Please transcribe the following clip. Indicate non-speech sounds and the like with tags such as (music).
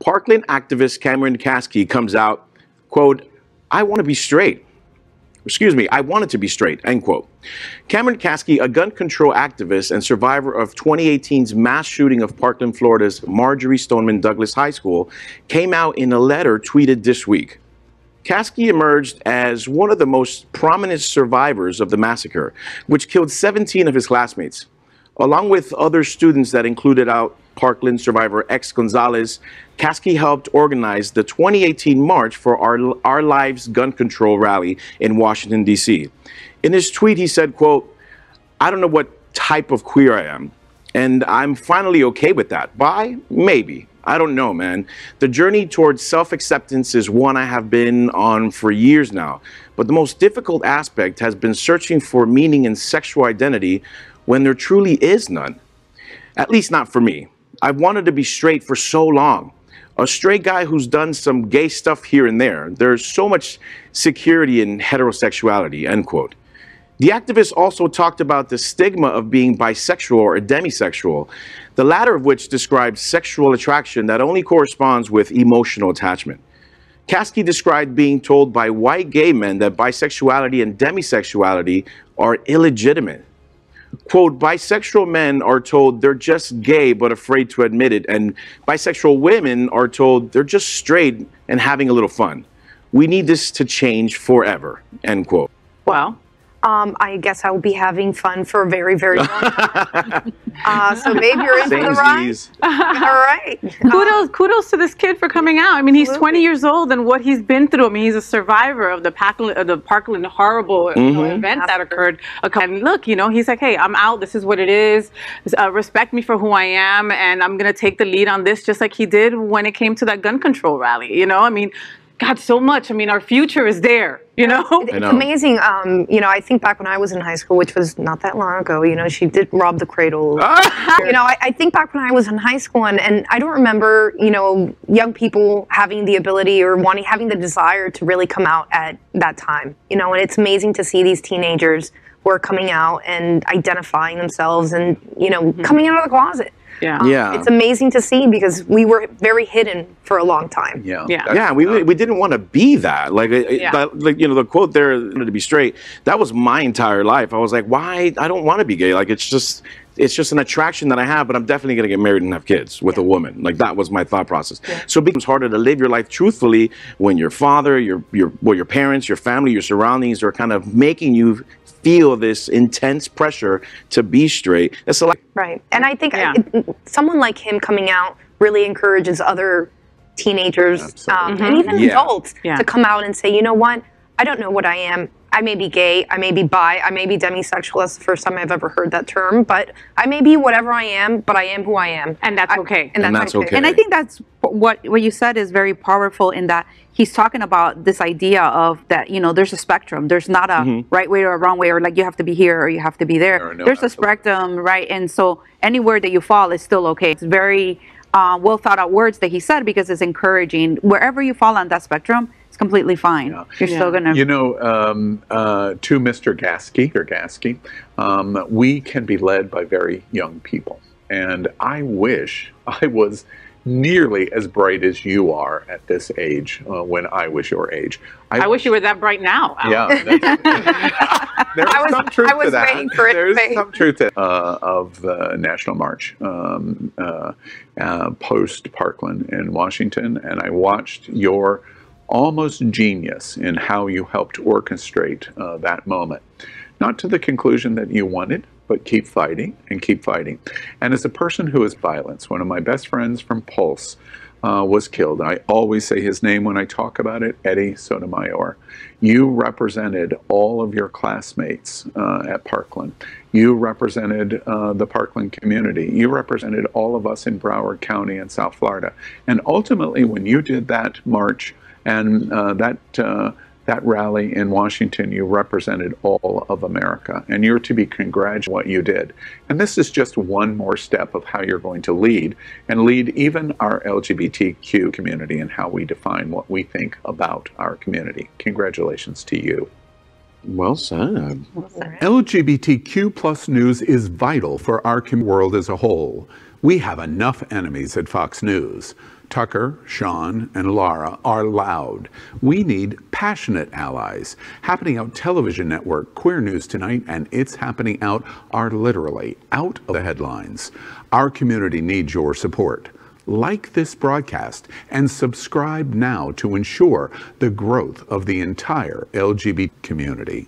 Parkland activist Cameron Kasky comes out, quote, I want to be straight. Excuse me, I wanted to be straight, end quote. Cameron Kasky, a gun control activist and survivor of 2018's mass shooting of Parkland, Florida's Marjory Stoneman Douglas High School, came out in a letter tweeted this week. Kasky emerged as one of the most prominent survivors of the massacre, which killed 17 of his classmates. Along with other students that included out Parkland survivor X Gonzalez, Kasky helped organize the 2018 March for Our, Our Lives Gun Control rally in Washington, D.C. In his tweet, he said, quote, I don't know what type of queer I am, and I'm finally okay with that. Bi? Maybe. I don't know, man. The journey towards self acceptance is one I have been on for years now. But the most difficult aspect has been searching for meaning in sexual identity when there truly is none. At least not for me. I've wanted to be straight for so long. A straight guy who's done some gay stuff here and there. There's so much security in heterosexuality, end quote. The activist also talked about the stigma of being bisexual or demisexual, the latter of which describes sexual attraction that only corresponds with emotional attachment. Kasky described being told by white gay men that bisexuality and demisexuality are illegitimate quote, bisexual men are told they're just gay but afraid to admit it, and bisexual women are told they're just straight and having a little fun. We need this to change forever, end quote. Well, um, I guess I will be having fun for a very, very long time. (laughs) uh, so maybe you're in for the ride. (laughs) All right. (laughs) Kudos, kudos to this kid for coming out. I mean, he's 20 years old, and what he's been through. I mean, he's a survivor of the Parkland, of the Parkland horrible mm-hmm. you know, mm-hmm. event that occurred. And look, you know, he's like, hey, I'm out. This is what it is. Uh, respect me for who I am, and I'm gonna take the lead on this, just like he did when it came to that gun control rally. You know, I mean, God, so much. I mean, our future is there, you know? It's know. amazing. Um, you know, I think back when I was in high school, which was not that long ago, you know, she did rob the cradle. (laughs) you know, I, I, think back when I was in high school and, and I don't remember, you know, young people having the ability or wanting, having the desire to really come out at that time, you know, and it's amazing to see these teenagers who are coming out and identifying themselves and, you know, mm-hmm. coming out of the closet. Yeah. Yeah. It's amazing to see because we were very hidden for a long time. Yeah. Yeah. Yeah. We, we didn't want to be that. Like, yeah. that, like, you know, the quote there, to be straight, that was my entire life. I was like, why? I don't want to be gay. Like, it's just, it's just an attraction that I have, but I'm definitely going to get married and have kids with yeah. a woman. Like that was my thought process. Yeah. So it becomes harder to live your life truthfully when your father, your your well, your parents, your family, your surroundings are kind of making you feel this intense pressure to be straight. It's like right, and I think yeah. it, someone like him coming out really encourages other teenagers um, mm-hmm. and even yeah. adults yeah. to come out and say, you know what, I don't know what I am. I may be gay, I may be bi, I may be demisexual. That's the first time I've ever heard that term. But I may be whatever I am, but I am who I am, and that's okay. I, and, that's, and that's okay. okay. And I think that's what what you said is very powerful in that he's talking about this idea of that you know there's a spectrum. There's not a mm-hmm. right way or a wrong way, or like you have to be here or you have to be there. No, there's a spectrum, right? And so anywhere that you fall is still okay. It's very uh, well thought out words that he said because it's encouraging. Wherever you fall on that spectrum, it's completely fine. Yeah. You're yeah. still going to. You know, um, uh, to Mr. Gasky or Gasky, um, we can be led by very young people, and I wish I was nearly as bright as you are at this age uh, when I was your age. I, I, wish you were that bright now. Yeah, (laughs) (laughs) there's was, some truth to that. There's some truth to, uh, of the National March um, uh, uh, post Parkland in Washington, and I watched your almost genius in how you helped orchestrate uh, that moment. Not to the conclusion that you wanted, but keep fighting and keep fighting. And as a person who is violence, one of my best friends from Pulse uh, was killed. I always say his name when I talk about it, Eddie Sotomayor. You represented all of your classmates uh, at Parkland. You represented uh, the Parkland community. You represented all of us in Broward County and South Florida. And ultimately, when you did that march, and uh, that uh, that rally in Washington, you represented all of America, and you're to be congratulated what you did. And this is just one more step of how you're going to lead, and lead even our LGBTQ community and how we define what we think about our community. Congratulations to you. Well said. LGBTQ plus news is vital for our world as a whole. We have enough enemies at Fox News. Tucker, Sean, and Lara are loud. We need passionate allies. Happening Out Television Network, Queer News Tonight, and It's Happening Out are literally out of the headlines. Our community needs your support. Like this broadcast and subscribe now to ensure the growth of the entire LGBT community.